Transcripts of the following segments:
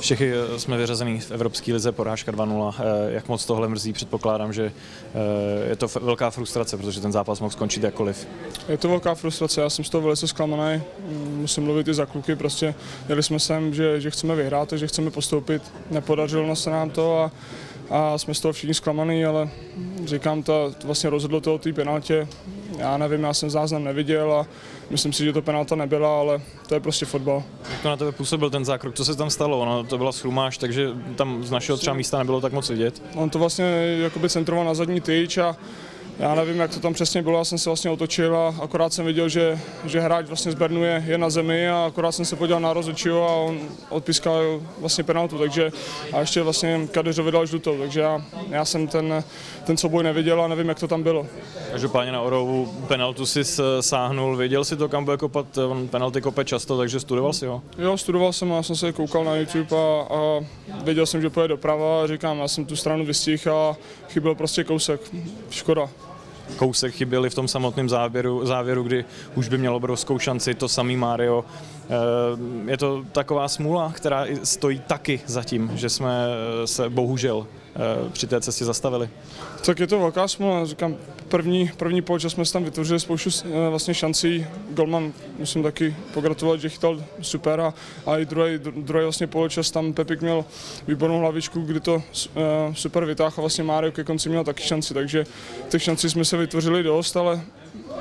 Čechy eh, jsme vyřazení v Evropské lize porážka 2-0. Eh, Jak moc tohle mrzí, předpokládám, že eh, je to velká frustrace, protože ten zápas mohl skončit jakkoliv. Je to velká frustrace, já jsem z toho velice zklamaný, Mm, musím mluvit i za kluky, prostě jeli jsme sem, že, že chceme vyhrát, že chceme postoupit, nepodařilo se nám to a, a jsme z toho všichni zklamaný, ale říkám, to vlastně rozhodlo to o té penaltě, já nevím, já jsem záznam neviděl a myslím si, že to penalta nebyla, ale to je prostě fotbal. Jak to na tebe působil ten zákrok? Co se tam stalo? Ono to byla schrumáž, takže tam z našeho třeba místa nebylo tak moc vidět. On to vlastně jakoby centroval na zadní tyč a já nevím, jak to tam přesně bylo, já jsem se vlastně otočil a akorát jsem viděl, že, že hráč vlastně z Bernu je, je na zemi a akorát jsem se podíval na rozhodčího a on odpískal vlastně penaltu, takže a ještě vlastně Kadeřovi dal žlutou, takže já, já jsem ten, ten souboj neviděl a nevím, jak to tam bylo. Každopádně na Orovu penaltu si sáhnul, věděl si to, kam bude kopat, on penalty kope často, takže studoval si ho. Jo, studoval jsem a já jsem se koukal na YouTube a, a věděl jsem, že pojede doprava a říkám, já jsem tu stranu vystihl a chyběl prostě kousek. Škoda. Kousek chyběl i v tom samotném závěru, závěru, kdy už by měl obrovskou šanci, to samý Mario. Eh, Je to taková smůla, která stojí taky za tím, že jsme eh, se bohužel při té cestě zastavili. Tak je to velká smůla, říkám, první, první poločas jsme tam vytvořili spoustu eh, vlastně šancí, Golman musím taky pogratulovat, že chytal super a, a i druhý, druhý vlastně poločas tam Pepik měl výbornou hlavičku, kdy to eh, super vytáhl a vlastně Mário ke konci měl taky šanci, takže těch šancí jsme se vytvořili dost, ale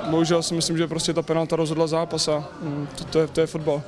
bohužel si myslím, že prostě ta penalta rozhodla zápas a mm, to, to, je, to je fotbal.